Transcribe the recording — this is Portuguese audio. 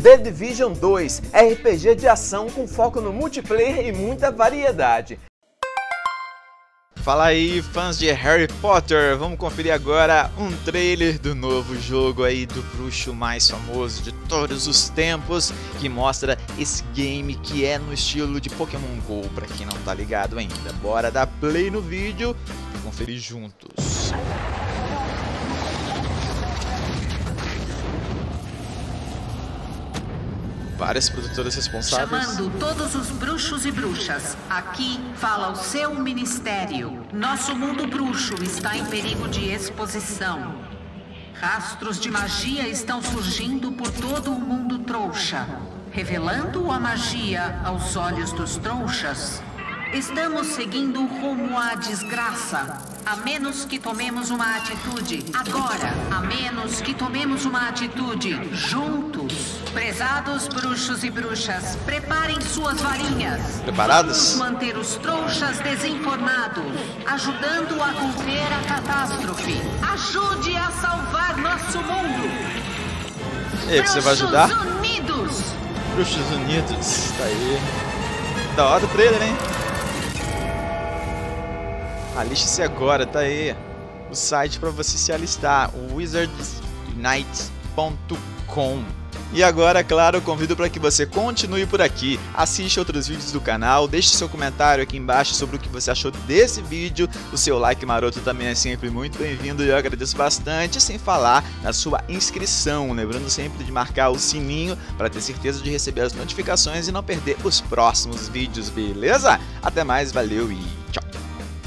The Division 2, RPG de ação com foco no multiplayer e muita variedade. Fala aí, fãs de Harry Potter! Vamos conferir agora um trailer do novo jogo aí do bruxo mais famoso de todos os tempos, que mostra esse game que é no estilo de Pokémon GO, pra quem não tá ligado ainda. Bora dar play no vídeo e conferir juntos. Várias produtoras responsáveis. Chamando todos os bruxos e bruxas. Aqui fala o seu ministério. Nosso mundo bruxo está em perigo de exposição. Rastros de magia estão surgindo por todo o mundo trouxa, revelando a magia aos olhos dos trouxas. Estamos seguindo rumo à desgraça. A menos que tomemos uma atitude agora. A tomemos uma atitude juntos. Prezados bruxos e bruxas, preparem suas varinhas. Preparados? Vamos manter os trouxas desinformados, ajudando a conter a catástrofe. Ajude a salvar nosso mundo. E aí, você vai ajudar? Bruxos Unidos. Bruxos Unidos, tá aí. Da hora o trailer, hein? Aliste-se agora, tá aí o site para você se alistar, o wizardunite.com. E agora, claro, convido para que você continue por aqui, assista outros vídeos do canal, deixe seu comentário aqui embaixo sobre o que você achou desse vídeo, o seu like maroto também é sempre muito bem-vindo e eu agradeço bastante, sem falar na sua inscrição, lembrando sempre de marcar o sininho para ter certeza de receber as notificações e não perder os próximos vídeos, beleza? Até mais, valeu e!